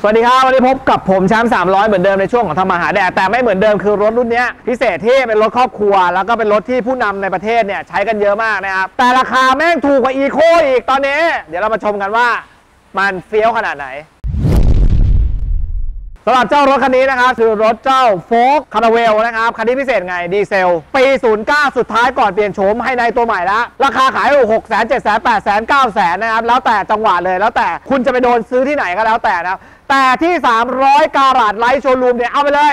สวัสดีครับ วันนี้พบกับผมแชมป์300 เหมือนเดิมในช่วงของทำมาหาแดดแต่ไม่เหมือนเดิมคือรถรุ่นนี้พิเศษที่เป็นรถครอบครัว แล้วก็เป็นรถที่ผู้นำในประเทศเนี่ยใช้กันเยอะมากนะครับ แต่ราคาแม่งถูกกว่าอีโคอีกตอนนี้ เดี๋ยวเรามาชมกันว่ามันเฟี้ยวขนาดไหน สำหรับเจ้ารถคันนี้นะครับคือรถเจ้าโฟกคาราเวลนะครับ คันนี้พิเศษไงดีเซล ปี 09 สุดท้ายก่อนเปลี่ยนโฉมให้ในตัวใหม่แล้วราคาขายอยู่6 0 0 0 0 7 0 0 0 8 0 0 0 9 0 0 0นะครับ แล้วแต่จังหวะเลยแล้วแต่คุณจะไปโดนซื้อที่ไหนก็แล้วแต่นะแต่ที่ 300 การาดไลท์โชว์รูมเนี่ยเอาไปเลย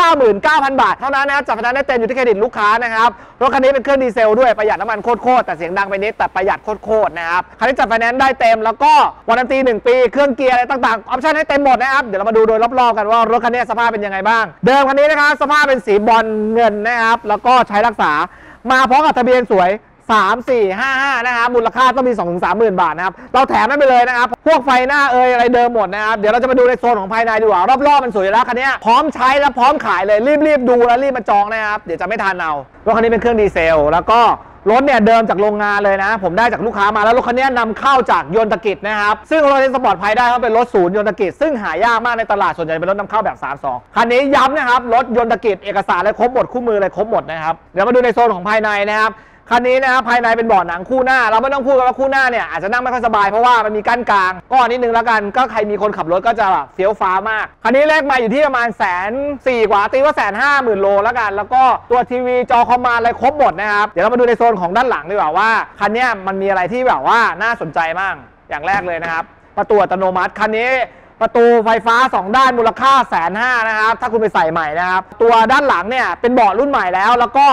599,000 บาท เท่านั้นนะครับจัดไฟแนนซ์ได้เต็มอยู่ที่เครดิตลูกค้านะครับ รถคันนี้เป็นเครื่องดีเซลด้วย ประหยัดน้ำมันโคตรๆ แต่เสียงดังไปนิดแต่ประหยัดโคตรๆนะครับ คันนี้จัดไฟแนนซ์ได้เต็มแล้วก็ warranty 1 ปี เครื่องเกียร์อะไรต่างๆ ออปชั่นให้เต็มหมดนะครับ เดี๋ยวเรามาดูโดยรอบๆกันว่ารถคันนี้สภาพเป็นยังไงบ้าง เดิมคันนี้นะครับสภาพเป็นสีบรอนซ์เงินนะครับแล้วก็ใช้รักษา มาพร้อมกับทะเบียนสวย 3 4 5 5นะครับมูลค่าต้องมี 2 3 0 0 0 0 บาทนะครับ เราแถมให้ไปเลยนะครับ พวกไฟหน้าเอยอะไรเดิมหมดนะครับ เดี๋ยวเราจะมาดูในโซนของภายในดีกว่า รอบๆมันสวยแล้วคันนี้พร้อมใช้และพร้อมขายเลย รีบๆดูแล้วรีบมาจองนะครับ เดี๋ยวจะไม่ทันเอารถคันนี้เป็นเครื่องดีเซล แล้วก็รถเนี่ยเดิมจากโรงงานเลยนะ ผมได้จากลูกค้ามาแล้วรถคันนี้นำเข้าจากยนตกิจนะครับ ซึ่งรถในสปอร์ตภัยได้เพราเป็นรถศูนย์ยนตกิจ ซึ่งหายากมากในตลาดส่วนใหญ่เป็นรถนำเข้าแบบ 3 2 คันนี้ย้ำนะครับรถยนตกิจเอกสารอะไรครบหมดคู่มืออะไรครบหมดนะครับเดี๋ยวมาดูในโซนของภายในนะครับ คันนี้นะครับภายในเป็นเบาะหนังคู่หน้า เราไม่ต้องพูดกันว่าคู่หน้าเนี่ยอาจจะนั่งไม่ค่อยสบายเพราะว่ามันมีกั้นกลาง ก็นิดนึงแล้วกันก็ใครมีคนขับรถก็จะแบบเฟี้ยวฟ้ามาก คันนี้เลขมาอยู่ที่ประมาณแสนสี่กว่าตีว่าแสนห้าหมื่นโลแล้วกัน แล้วก็ตัวทีวีจอคอมมานด์อะไรครบหมดนะครับเดี๋ยวเรามาดูในโซนของด้านหลังดีกว่าว่าคันนี้มันมีอะไรที่แบบว่าน่าสนใจบ้างอย่างแรกเลยนะครับประตูอัตโนมัติคันนี้ ประตูไฟฟ้า 2 ด้านมูลค่าแสนห้านะครับ ถ้าคุณไปใส่ใหม่นะครับ ตัวด้านหลังเนี่ยเป็นเบาะรุ่นใหม่แล้ว แล้วก็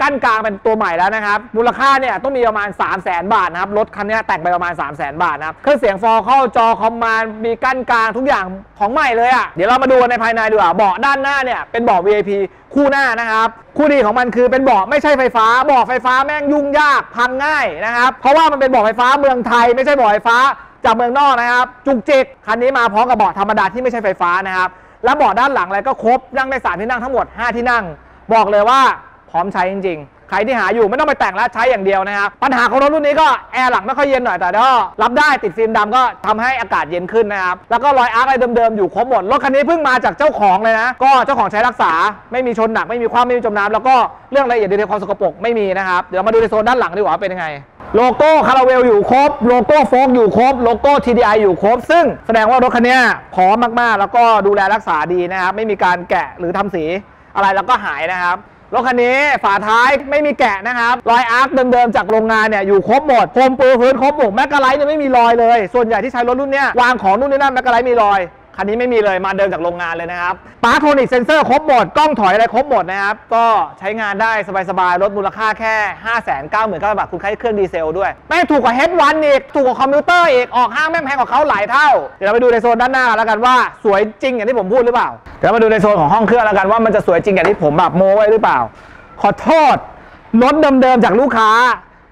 กั้นกลางเป็นตัวใหม่แล้วนะครับ มูลค่าเนี่ยต้องมีประมาณ 3 0 0แสนบาทนะครับ รถคันนี้แต่งไปประมาณ 3 0 0แสนบาทนะครับ เครื่องเสียงฟอร์เข้าจอคอมมานด์มีกั้นกลางทุกอย่างของใหม่เลยอะ่ะ เดี๋ยวเรามาดูในภายในดีกว่าเบาะด้านหน้าเนี่ยเป็นเบาะ VIP คู่หน้านะครับ คู่ดีของมันคือเป็นเบาะไม่ใช่ไฟฟ้าเบาะไฟฟ้าแม่งยุ่งยากพังง่ายนะครับ เพราะว่ามันเป็นเบาะไฟฟ้าเมืองไทยไม่ใช่เบาะไฟฟ้า จากเมืองนอกนะครับ จุกจิกคันนี้มาพร้อมกับเบาะธรรมดาที่ไม่ใช่ไฟฟ้านะครับ แล้วเบาะด้านหลังอะไรก็ครบนั่งได้สามที่นั่งทั้งหมด 5 ที่นั่ง บอกเลยว่าพร้อมใช้จริงๆ ใครที่หาอยู่ไม่ต้องไปแต่งแล้วใช้อย่างเดียวนะครับ ปัญหาของรถรุ่นนี้ก็แอร์หลังไม่ค่อยเย็นหน่อยแต่ก็รับได้ติดฟิล์มดำก็ทำให้อากาศเย็นขึ้นนะครับ แล้วก็รอย arc อะไรเดิมๆอยู่ครบหมด รถคันนี้เพิ่งมาจากเจ้าของเลยนะ ก็เจ้าของใช้รักษา ไม่มีชนหนักไม่มีคว่ำไม่มีจมน้ำแล้วก็เรื่องรายละเอียด detail ความสกปรกไม่มีนะครับ เดี๋ยวมาดูในโซนด้านหลังดีกว่าเป็นยังไง โลโก้ Caravelle อยู่ครบ โลโก้โฟล์คอยู่ครบ โลโก้ TDI อยู่ครบ ซึ่งแสดงว่ารถคันนี้พร้อมมากๆ แล้วก็ดูแลรักษาดีนะครับ ไม่มีการแกะหรือทำสีอะไรแล้วก็หายนะครับรถคันนี้ฝาท้ายไม่มีแกะนะครับรอย arc เดิมๆจากโรงงานเนี่ยอยู่ครบหมดพรมปูพื้นครบหมดแมกกาไลท์เนี่ยไม่มีรอยเลย ส่วนใหญ่ที่ใช้รถรุ่นเนี้ยวางของนู่นนี่นั่นแมกกาไลท์มีรอย คันนี้ไม่มีเลยมาเดิมจากโรงงานเลยนะครับ Parktronic sensor ครบหมด กล้องถอยอะไรครบหมดนะครับ ก็ใช้งานได้สบายๆรถมูลค่าแค่ 5 9 9 0 0 0บาทคุณใช้เครื่องดีเซลด้วยแม่งถูกกว่า H1 อีก ถูกกว่า Commuter อีก ออกห้างแม่งแพงกว่าเขาหลายเท่า เดี๋ยวเราไปดูในโซนด้านหน้าแล้วกันว่าสวยจริงอย่างที่ผมพูดหรือเปล่าเดี๋ยวมาดูในโซนของห้องเครื่องแล้วกันว่ามันจะสวยจริงอย่างที่ผมแบบโม้ไว้หรือเปล่า ขอโทษรถเดิมๆจากลูกค้า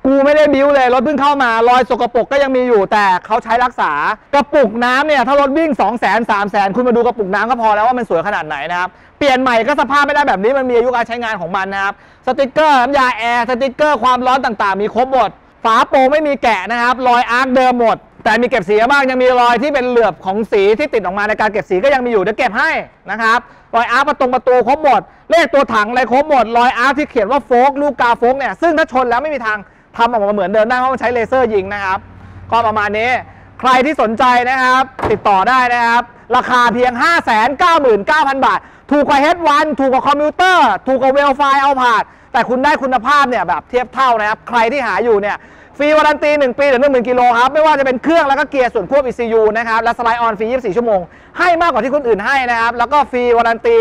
กูไม่ได้บิ้วเลย รถเพิ่งเข้ามารอยสกปรกก็ยังมีอยู่แต่เขาใช้รักษากระปุกน้ำเนี่ยถ้ารถวิ่ง 2 0 0 0 0 0 3 0 0 0 0 คุณมาดูกระปุกน้ำก็พอแล้วว่ามันสวยขนาดไหนนะครับ เปลี่ยนใหม่ก็สภาพไม่ได้แบบนี้มันมีอายุการใช้งานของมันนะครับ สติกเกอร์น้ำยาแอร์สติกเกอร์ความร้อนต่างๆ มีครบหมดฝากระโปรงไม่มีแกะนะครับรอย arc เดิมหมด แต่มีเก็บสีบ้างยังมีรอยที่เป็นเหลือบของสีที่ติดออกมาในการเก็บสีก็ยังมีอยู่เดี๋ยวเก็บให้นะครับรอย arc ประตรงประตูครบหมดเลขตัวถังอะไรครบหมดรอย arc ที่เขียนว่าโฟล์คลูกกาโฟล์คเนี่ยซึ่งถ้าชนแล้วไม่มีทาง ทำออกมาเหมือนเดิมได้เพราะมันใช้เลเซอร์ยิงนะครับ ก็ประมาณนี้ใครที่สนใจนะครับ ติดต่อได้นะครับ ราคาเพียง 599,000 บาท ถูกกว่า H1 ถูกกว่า Commuter ถูกกว่าเวลไฟเอาผ่านแต่คุณได้คุณภาพเนี่ยแบบเทียบเท่านะครับ ใครที่หาอยู่เนี่ยฟรี warranty 1 ปีหรือ10,000กิโลครับ ไม่ว่าจะเป็นเครื่องแล้วก็เกียร์ส่วนควบ ECU นะครับ และ slide-on ฟรี 24 ชั่วโมง ให้มากกว่าที่คนอื่นให้นะครับ แล้วก็ฟรี warranty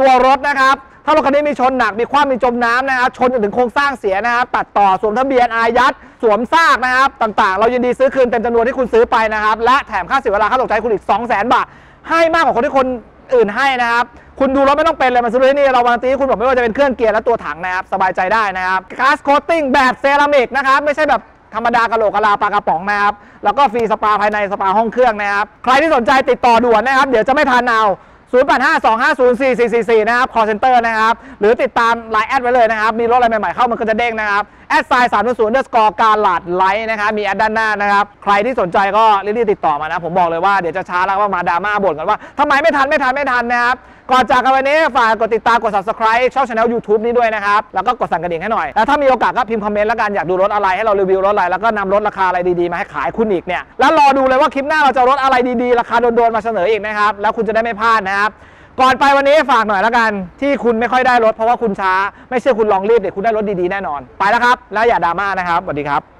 ตัวรถนะครับ ถ้ารถคันนี้มีชนหนักมีคว่ำมีจมน้ำนะครับชนจนถึงโครงสร้างเสียนะครับตัดต่อสวมทะเบียนอายัดสวมซากนะครับต่างๆ เรายินดีซื้อคืนเต็มจำนวนที่คุณซื้อไปนะครับและแถมค่าเสียเวลาค่าตกใจคุณอีก 200,000 บาท ให้มากกว่าคนที่คนอื่นให้นะครับคุณดูรถไม่ต้องเป็นเลยมาซื้อที่นี่เรา warranty คุณบอกไม่ว่าจะเป็นเครื่องเกียร์และตัวถังนะครับสบายใจได้นะครับ glass coating แบบเซรามิกนะครับไม่ใช่แบบธรรมดากระโหลกกะลาปลากระป๋องนะครับ แล้วก็ฟรีสปาภายในสปาห้องเครื่องนะครับ ใครที่สนใจติดต่อด่วนนะครับ เดี๋ยวจะไม่ทันเอา 0852504444 นะครับ call center นะครับ หรือติดตามไลน์แอดไว้เลยนะครับ มีรถอะไรใหม่ๆเข้ามันก็จะเด้งนะครับ at sign สามศูนย์เดอร์สกอร์การหลาดไลท์นะครับมีแอดด้านหน้านะครับ ใครที่สนใจก็รีบๆติดต่อมานะ ผมบอกเลยว่าเดี๋ยวจะช้าแล้วว่ามาดราม่าบ่นกันว่าทำไมไม่ทันไม่ทันไม่ทันนะครับก่อนจากกันวันนี้ฝากกดติดตามกด subscribe ช่อง channel YouTube นี้ด้วยนะครับ แล้วก็กดสั่นกระดิ่งให้หน่อย แล้วถ้ามีโอกาสก็พิมพ์คอมเมนต์แล้วกันอยากดูรถอะไรให้เรารีวิวรถอะไร แล้วก็นำรถราคาอะไรดีๆ มาให้ขายคุณอีกเนี่ยแล้วรอดูเลยว่าคลิปหน้าเราจะรถอะไรดีๆ ราคาโดนๆมาเสนออีกนะครับแล้วคุณจะได้ไม่พลาดนะครับ ก่อนไปวันนี้ฝากหน่อยแล้วกัน ที่คุณไม่ค่อยได้รถเพราะว่าคุณช้า ไม่เชื่อคุณลองรีบเดี๋ยวคุณได้รถดีๆแน่นอน ไปแล้วครับ แล้วอย่าดราม่านะครับสวัสดีครับ